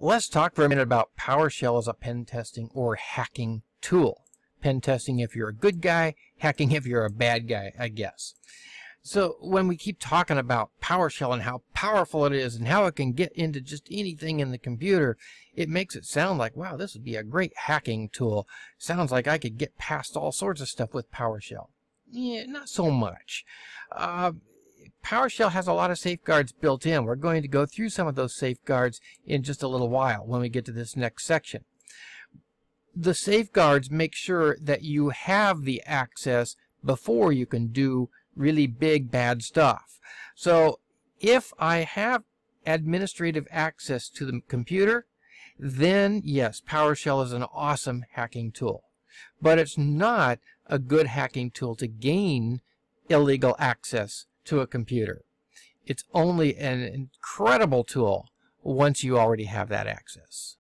Let's talk for a minute about PowerShell as a pen testing or hacking tool. Pen testing if you're a good guy, hacking if you're a bad guy, I guess. So when we keep talking about PowerShell and how powerful it is and how it can get into just anything in the computer, it makes it sound like, wow, this would be a great hacking tool. Sounds like I could get past all sorts of stuff with PowerShell. Yeah, not so much. Uh, PowerShell has a lot of safeguards built in. We're going to go through some of those safeguards in just a little while when we get to this next section. The safeguards make sure that you have the access before you can do really big bad stuff. So if I have administrative access to the computer, then yes, PowerShell is an awesome hacking tool. But it's not a good hacking tool to gain illegal access to a computer. It's only an incredible tool once you already have that access.